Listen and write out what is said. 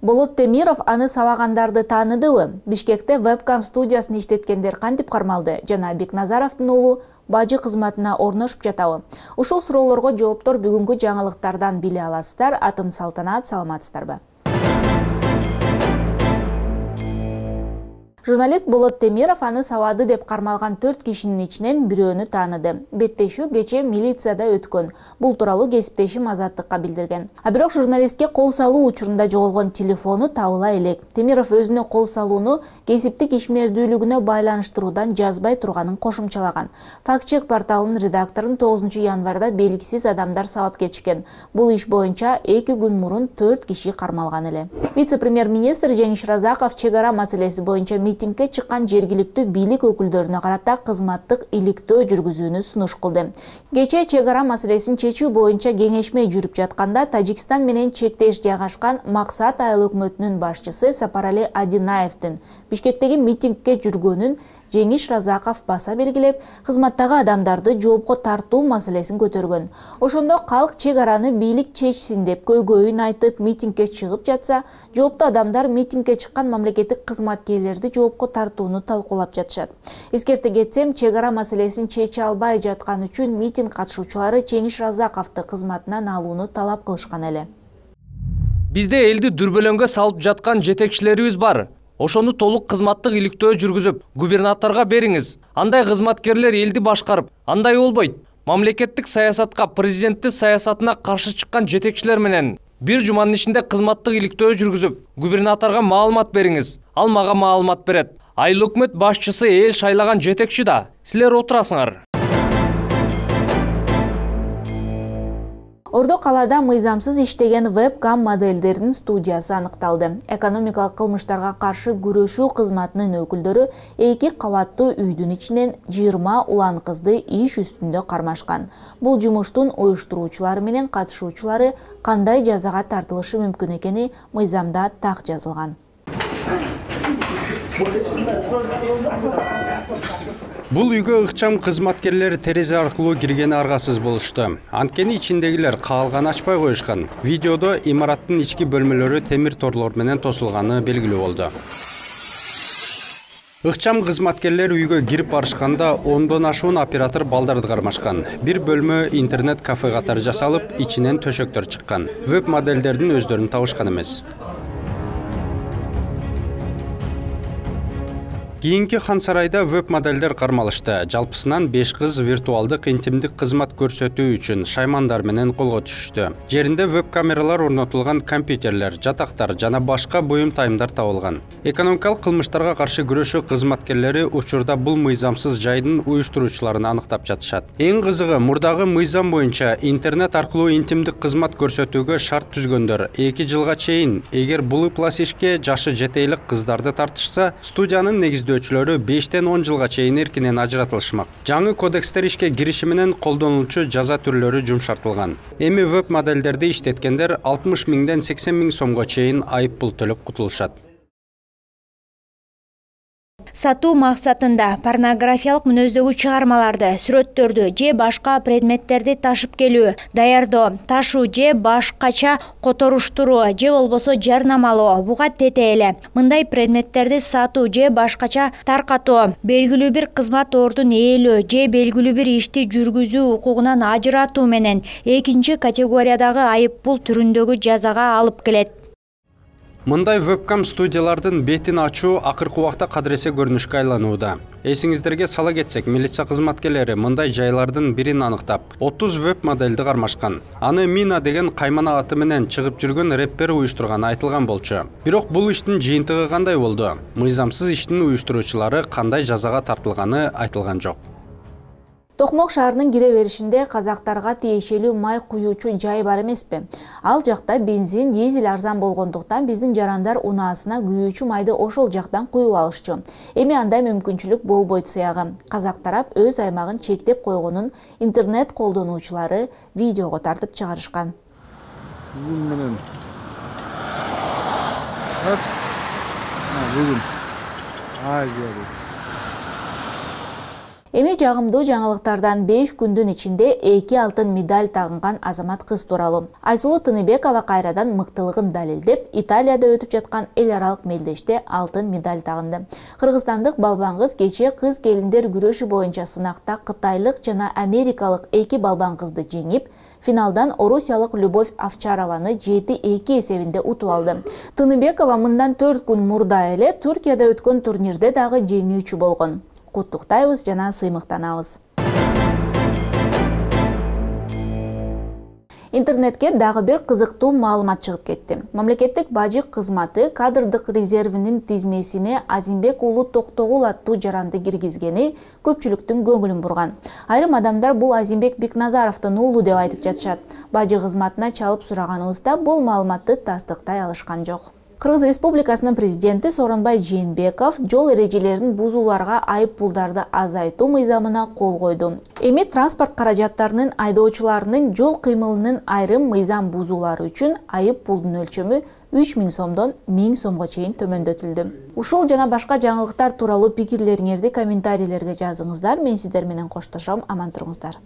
болот темиров аны сабагандарды тааныдыбы бишкекте вебкам студиясын иштеткендер кантип кармалды жана бекназаровдун уулу бажы кызматына орношуп жатабы? Ушул суроолорго жооптор бүгүнкү жаңылыктардан биле аласыздар. Атым салтанат саламатсыздарбы? Журналист болот темиров аны сабады деп кармалган төрт кишинин ичинен бирөөнү тааныды. Беттешүү кечээ милицияда өткөн. Бул тууралуу кесиптешим азаттыкка билдирген. А бирок журналистке кол салуу учурунда жоголгон телефону табыла элек. Темиров өзүнө кол салууну кесиптик ишмердүүлүгүнө байланыштыруудан жазбай турганын кошумчалаган. Факт чек порталынын редакторун тогузунчу январда белгисиз адамдар сабап кетишкен бул иш боюнча эки күн мурун төрт киши кармалган эле. Вице премьер министр жеңиш разаков чек ара маселеси боюнча митингге чыккан жергиликтүү бийлик өкүлдөрүнө карата кызматтык иликтөө жүргүзүүнү сунуш кылды. Кечээ чек ара маселесин чечүү боюнча кеңешме жүрүп жатканда тажикстан менен чектеш жайгашкан максат айыл өкмөтүнүн башчысы сапарали адинаевдин бишкектеги митингге жүргөнүн жеңиш разаков баса белгилеп кызматтагы адамдарды жоопко тартуу маселесин көтөргөн. Ошондо калк чек араны бийлик чечсин деп көйгөйүн айтып митингге чыгып жатса жооптуу адамдар митингге чыккан мамлекеттик кызматкерлерди жоопко тартууну талкуулап жатышат. Эскерте кетсем чек ара маселесин чече албай жатканы үчүн митинг катышуучулары жеңиш разаковду кызматынан алууну талап кылышкан эле. Бизде элди дүрбөлөңгө салып жаткан жетекчилерибиз бар ошону толук кызматтык иликтөө жүргүзүп губернаторго бериңиз андай кызматкерлер элди башкарып андай болбойт мамлекеттик саясатка президенттин саясатына каршы чыккан жетекчилер менен бир жуманын ичинде кызматтык иликтөө жүргүзүп губернаторго маалымат бериңиз ал мага маалымат берет айыл өкмөт башчысы эл шайлаган жетекчи да. Силер отурасыңар ордо калаада мыйзамсыз иштеген вебкам модельдердин студиясы аныкталды. Экономикалык кылмыштарга каршы күрөшүү кызматынын өкүлдөрү эки кабаттуу үйдүн ичинен жыйырма улан кызды иш үстүндө кармашкан. Бул жумуштун уюштуруучулары менен катышуучулары кандай жазага тартылышы мүмкүн экени мыйзамда так жазылган Бұл үйгі ұқчам қызматкерлер терезе Арқылу кіргені арғасыз болышты. Анткені ішіндегілер қалған ашпай қойышқан. Видеода имараттың ішкі бөлмелері темір торларменен тосылғаны белгілі олды. Үқчам қызматкерлер үйгі кіріп барышқанда ондон ашуын оператор балдарды қармашқан. Бір бөлмі интернет кафе қатар жасалып, ішінен төшөктөр шыққан. Веб модельдердің өздерін тауышқан емес. Кийинки хан сарайда веб модельдер кармалышты жалпысынан беш кыз виртуалдык интимдик кызмат көрсөтүү үчүн шаймандар менен колго түшүштү жеринде веб камералар орнотулган компьютерлер жатактар жана башка буюм тайымдар табылган экономикалык кылмыштарга каршы күрөшүү кызматкерлери учурда бул мыйзамсыз жайдын уюштуруучуларын аныктап жатышат эң кызыгы мурдагы мыйзам боюнча интернет аркылуу интимдик кызмат көрсөтүүгө шарт түзгөндөр эки жылга чейин эгер бул ыплас ишке жашы жете элек кыздарды тартышса студиянын негиз издөөчүлөрү бештен он жылга чейин эркинен ажыратылышмак. Жаңы кодекстер ишке кириши менен колдонулчу жаза түрлөрү жумшартылган. Эми веб модельдерди иштеткендер алтымыш миңден сексен миң сомго чейин айып пул төлөп кутулушат. Сатуу максатында порнографиялык мүнөздөгү чыгармаларды сүрөттөрдү же башка предметтерди ташып келүү даярдоо ташуу же башкача которуштуруу же болбосо жарнамалоо буга тете эле. Мындай предметтерди сатуу же башкача таркатуу белгилүү бир кызмат ордун ээлөө же белгилүү бир ишти жүргүзүү укугунан ажыратуу менен экинчи категориядагы айып пул түрүндөгү жазага алып келет мындай вебкам студиялардын бетин ачуу акыркы убакта кадыресе көрүнүшкө айланууда. Эсиңиздерге сала кетсек милиция кызматкерлери мындай жайлардын бирин аныктап отуз веб модельди кармашкан. Аны мина деген каймана аты менен чыгып жүргөн рэпер уюштурганы айтылган болчу. Бирок бул иштин жыйынтыгы кандай болду? Мыйзамсыз иштин уюштуруучулары кандай жазага тартылганы айтылган жок токмок шаарынын кире беришинде казактарга тиешелүү май куюучу жай бар эмеспи. Ал жакта бензин дизель арзан болгондуктан биздин жарандар унаасына күйүүчү майды ошол жактан куюп алышчу. Эми андай мүмкүнчүлүк болбойт сыягы. Казак тарап өз аймагын чектеп койгонун интернет колдонуучулары видеого тартып чыгарышкан. Менен. Бүгүн эми жагымдуу жаңылыктардан беш күндүн ичинде эки алтын медаль тагынган азамат кыз тууралуу. Айсулуу тыныбекова кайрадан мыктылыгын далилдеп италияда өтүп жаткан эл аралык мелдеште алтын медаль тагынды. Кыргызстандык балбан кыз кечээ кыз келиндер күрөшү боюнча сынакта кытайлык жана америкалык эки балбан кызды жеңип финалдан орусиялык любовь овчарованы жети эки эсебинде утуп алды. Тыныбекова мындан төрт күн мурда эле туркияда өткөн турнирде дагы жеңүүчү болгон куттуктайбыз жана сыймыктанабыз. Интернетке дагы бир кызыктуу маалымат чыгып кетти. Мамлекеттик бажы кызматы кадрдык резервинин тизмесине азимбек уулу токтогул аттуу жаранды киргизгени көпчүлүктүн көңүлүн бурган. Айрым адамдар бул азимбек бекназаровдун уулу деп айтып жатышат. Бажы кызматына чалып сураганыбызда бул маалыматты тастыктай алышкан жок кыргыз республикасынын президенти сооронбай жээнбеков жол эрежелерин бузууларга айып пулдарды азайтуу мыйзамына кол койду. Эми транспорт каражаттарынын айдоочуларынын жол кыймылынын айрым мыйзам бузуулары үчүн айып пулдун өлчөмү үч миң сомдон миң сомго чейин төмөндөтүлдү. Ушул жана башка жаңылыктар тууралуу пикирлериңерди комментарийлерге жазыңыздар. Мен сиздер менен коштошом. Аман туруңуздар